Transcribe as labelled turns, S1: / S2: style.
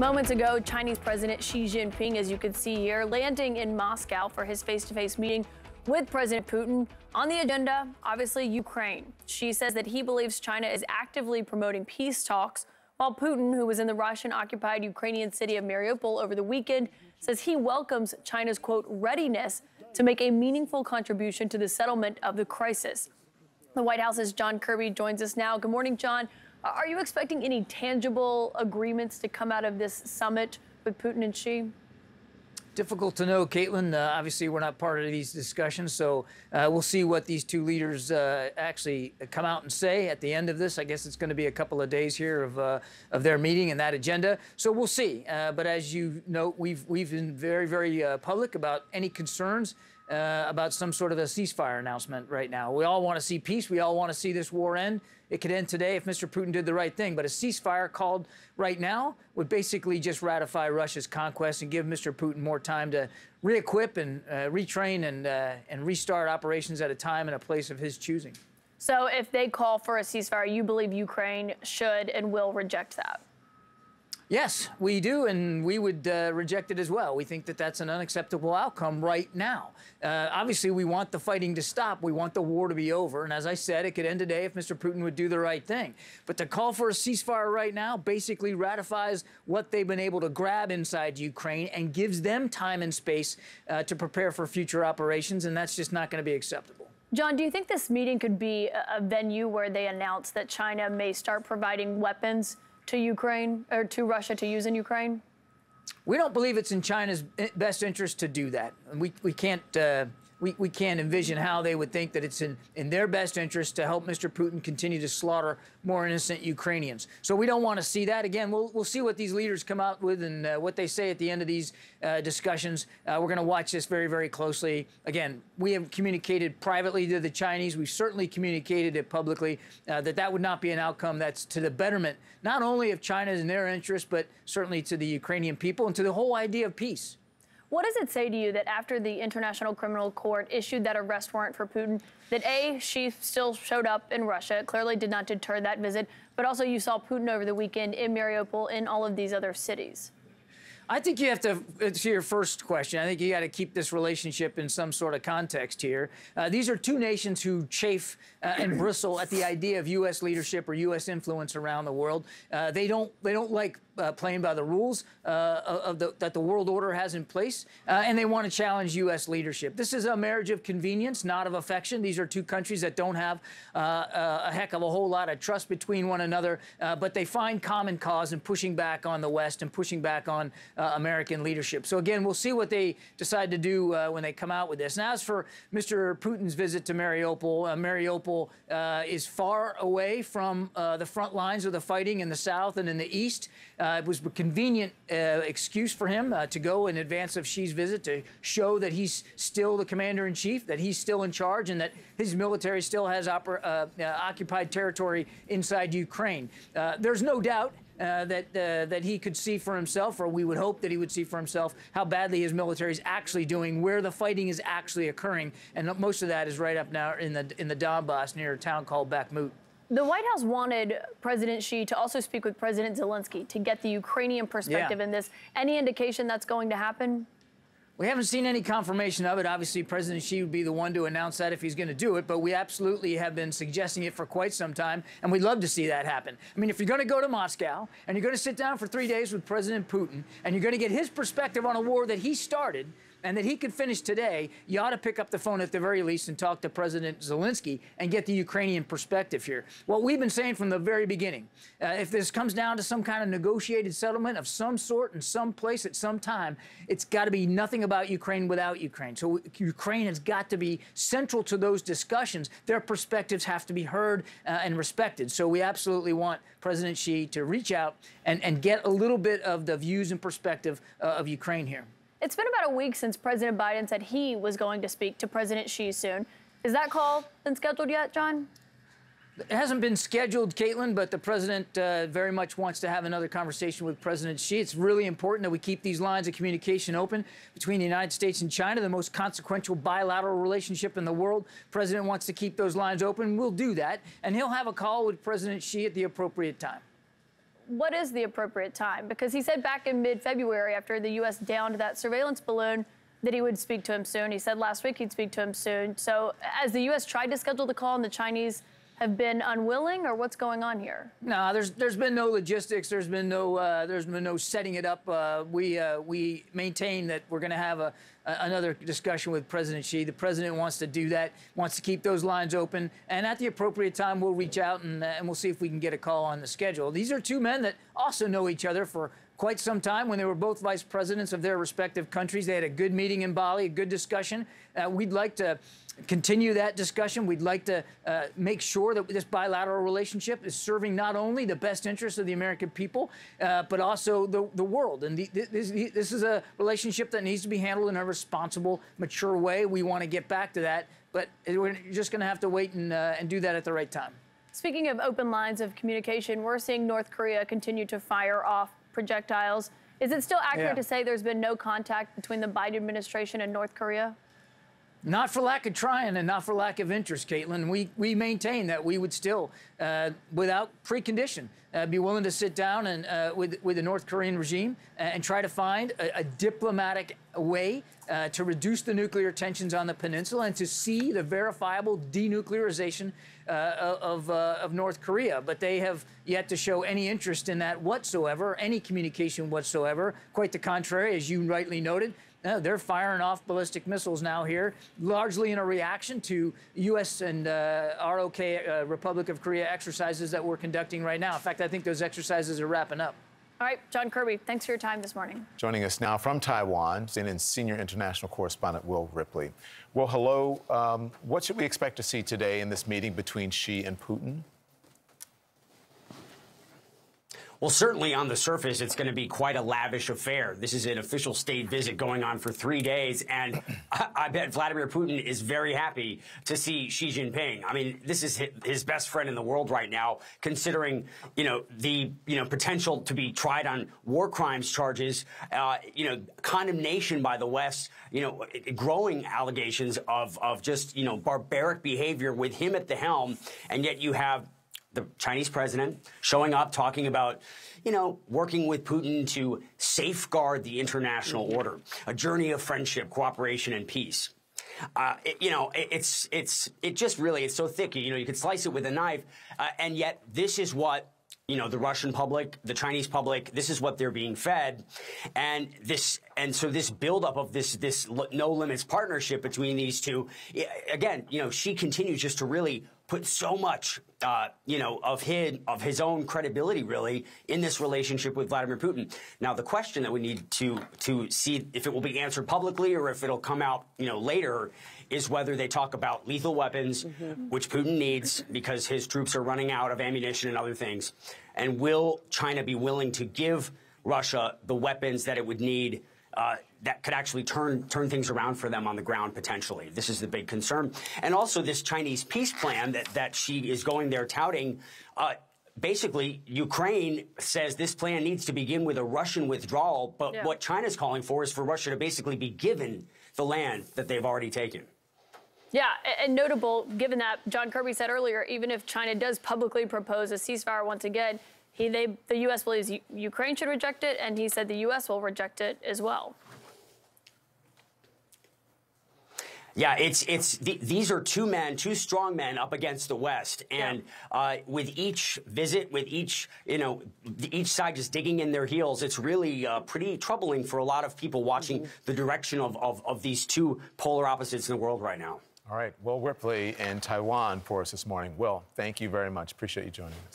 S1: Moments ago, Chinese President Xi Jinping, as you can see here, landing in Moscow for his face to face meeting with President Putin. On the agenda, obviously, Ukraine. Xi says that he believes China is actively promoting peace talks, while Putin, who was in the Russian occupied Ukrainian city of Mariupol over the weekend, says he welcomes China's, quote, readiness to make a meaningful contribution to the settlement of the crisis. The White House's John Kirby joins us now. Good morning, John. Are you expecting any tangible agreements to come out of this summit with Putin and Xi?
S2: Difficult to know, Kaitlan. Uh, obviously, we're not part of these discussions, so uh, we'll see what these two leaders uh, actually come out and say at the end of this. I guess it's going to be a couple of days here of uh, of their meeting and that agenda, so we'll see. Uh, but as you know, we've we've been very very uh, public about any concerns uh, about some sort of a ceasefire announcement right now. We all want to see peace. We all want to see this war end. It could end today if Mr. Putin did the right thing. But a ceasefire called right now would basically just ratify Russia's conquest and give Mr. Putin more time to re-equip and uh, retrain and, uh, and restart operations at a time and a place of his choosing.
S1: So if they call for a ceasefire, you believe Ukraine should and will reject that?
S2: Yes, we do, and we would uh, reject it as well. We think that that's an unacceptable outcome right now. Uh, obviously, we want the fighting to stop. We want the war to be over. And as I said, it could end today if Mr. Putin would do the right thing. But to call for a ceasefire right now basically ratifies what they've been able to grab inside Ukraine and gives them time and space uh, to prepare for future operations, and that's just not going to be acceptable.
S1: John, do you think this meeting could be a venue where they announce that China may start providing weapons? To Ukraine or to Russia to use in Ukraine?
S2: We don't believe it's in China's best interest to do that. We, we can't uh, we, we can't envision how they would think that it's in, in their best interest to help Mr. Putin continue to slaughter more innocent Ukrainians. So we don't want to see that. Again, we'll, we'll see what these leaders come out with and uh, what they say at the end of these uh, discussions. Uh, we're going to watch this very, very closely. Again, we have communicated privately to the Chinese. We've certainly communicated it publicly uh, that that would not be an outcome that's to the betterment not only of China's and their interests, but certainly to the Ukrainian people and to the whole idea of peace.
S1: What does it say to you that after the International Criminal Court issued that arrest warrant for Putin, that A, Xi still showed up in Russia, it clearly did not deter that visit, but also you saw Putin over the weekend in Mariupol, in all of these other cities?
S2: I think you have to, to your first question, I think you got to keep this relationship in some sort of context here. Uh, these are two nations who chafe uh, and bristle at the idea of U.S. leadership or U.S. influence around the world. Uh, they don't, they don't like uh, playing by the rules uh, of the, that the world order has in place, uh, and they want to challenge U.S. leadership. This is a marriage of convenience, not of affection. These are two countries that don't have uh, a heck of a whole lot of trust between one another, uh, but they find common cause in pushing back on the West and pushing back on uh, American leadership. So again, we'll see what they decide to do when they come out with this. And as for Mr. Putin's visit to Mariupol, Mariupol is far away from the front lines of the fighting in the south and in the east. Uh, it was a convenient uh, excuse for him uh, to go in advance of Xi's visit to show that he's still the commander in chief, that he's still in charge, and that his military still has uh, uh, occupied territory inside Ukraine. Uh, there's no doubt. Uh, that uh, that he could see for himself, or we would hope that he would see for himself how badly his military is actually doing, where the fighting is actually occurring, and most of that is right up now in the in the Donbass near a town called Bakhmut.
S1: The White House wanted President Xi to also speak with President Zelensky to get the Ukrainian perspective yeah. in this. Any indication that's going to happen?
S2: We haven't seen any confirmation of it. Obviously, President Xi would be the one to announce that if he's going to do it, but we absolutely have been suggesting it for quite some time, and we'd love to see that happen. I mean, if you're going to go to Moscow and you're going to sit down for three days with President Putin and you're going to get his perspective on a war that he started, and that he could finish today, you ought to pick up the phone at the very least and talk to President Zelensky and get the Ukrainian perspective here. What we've been saying from the very beginning, uh, if this comes down to some kind of negotiated settlement of some sort in some place at some time, it's got to be nothing about Ukraine without Ukraine. So Ukraine has got to be central to those discussions. Their perspectives have to be heard uh, and respected. So we absolutely want President Xi to reach out and, and get a little bit of the views and perspective uh, of Ukraine here.
S1: It's been about a week since President Biden said he was going to speak to President Xi soon. Is that call been scheduled yet, John?
S2: It hasn't been scheduled, Kaitlan, but the president uh, very much wants to have another conversation with President Xi. It's really important that we keep these lines of communication open between the United States and China, the most consequential bilateral relationship in the world. President wants to keep those lines open. We'll do that, and he'll have a call with President Xi at the appropriate time.
S1: What is the appropriate time? Because he said back in mid February, after the U.S. downed that surveillance balloon, that he would speak to him soon. He said last week he'd speak to him soon. So, as the U.S. tried to schedule the call and the Chinese have been unwilling, or what's going on here?
S2: No, there's there's been no logistics. There's been no uh, there's been no setting it up. Uh, we uh, we maintain that we're going to have a, a, another discussion with President Xi. The president wants to do that, wants to keep those lines open, and at the appropriate time, we'll reach out and and we'll see if we can get a call on the schedule. These are two men that also know each other for quite some time when they were both vice presidents of their respective countries. They had a good meeting in Bali, a good discussion. Uh, we'd like to continue that discussion. We'd like to uh, make sure that this bilateral relationship is serving not only the best interests of the American people, uh, but also the, the world. And the, this, this is a relationship that needs to be handled in a responsible, mature way. We want to get back to that, but we're just going to have to wait and, uh, and do that at the right time.
S1: Speaking of open lines of communication, we're seeing North Korea continue to fire off projectiles. Is it still accurate
S2: Yeah.
S1: to say there's been no contact between the Biden administration and North Korea?
S2: Not for lack of trying and not for lack of interest, Kaitlan. We, we maintain that we would still, uh, without precondition, uh, be willing to sit down and, uh, with, with the North Korean regime and try to find a, a diplomatic way uh, to reduce the nuclear tensions on the peninsula and to see the verifiable denuclearization uh, of, uh, of North Korea. But they have yet to show any interest in that whatsoever, any communication whatsoever. Quite the contrary, as you rightly noted. No, they're firing off ballistic missiles now here, largely in a reaction to U.S. and uh, ROK, uh, Republic of Korea exercises that we're conducting right now. In fact, I think those exercises are wrapping up.
S1: All right, John Kirby, thanks for your time this morning.
S3: Joining us now from Taiwan, CNN's senior international correspondent Will Ripley. Well, hello. Um, what should we expect to see today in this meeting between Xi and Putin?
S4: Well, certainly on the surface, it's going to be quite a lavish affair. This is an official state visit going on for three days, and I, I bet Vladimir Putin is very happy to see Xi Jinping. I mean, this is his best friend in the world right now, considering you know the you know potential to be tried on war crimes charges, uh, you know condemnation by the West, you know growing allegations of of just you know barbaric behavior with him at the helm, and yet you have the Chinese president showing up talking about, you know, working with Putin to safeguard the international order, a journey of friendship, cooperation, and peace. Uh, it, you know, it, it's it's it just really it's so thick. You know, you could slice it with a knife, uh, and yet this is what you know the Russian public, the Chinese public. This is what they're being fed, and this and so this buildup of this this no limits partnership between these two. Again, you know, Xi continues just to really put so much, uh, you know, of his of his own credibility really in this relationship with Vladimir Putin. Now, the question that we need to to see if it will be answered publicly or if it'll come out, you know, later, is whether they talk about lethal weapons, mm-hmm. which Putin needs because his troops are running out of ammunition and other things, and will China be willing to give Russia the weapons that it would need? Uh, that could actually turn turn things around for them on the ground potentially. This is the big concern, and also this Chinese peace plan that that Xi is going there touting. Uh, basically, Ukraine says this plan needs to begin with a Russian withdrawal, but yeah. what China's calling for is for Russia to basically be given the land that they've already taken.
S1: Yeah, and notable, given that John Kirby said earlier, even if China does publicly propose a ceasefire once again, he, they, the U.S. believes Ukraine should reject it, and he said the U.S. will reject it as well.
S4: Yeah, it's it's these are two men, two strong men up against the West, and yeah. uh, with each visit, with each you know, each side just digging in their heels, it's really uh, pretty troubling for a lot of people watching mm -hmm. the direction of, of, of these two polar opposites in the world right now.
S3: All right, Will Ripley in Taiwan for us this morning. Will, thank you very much. Appreciate you joining us.